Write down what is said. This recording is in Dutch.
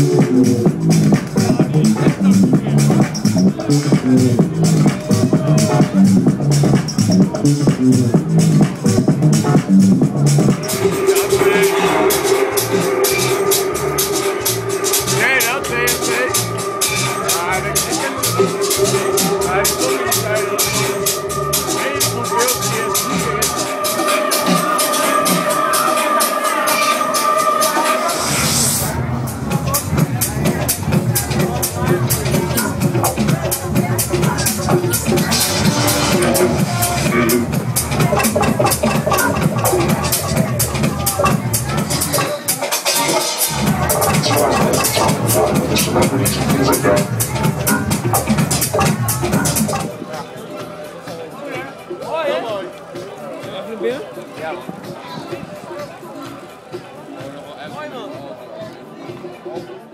Thank you. Mooi man.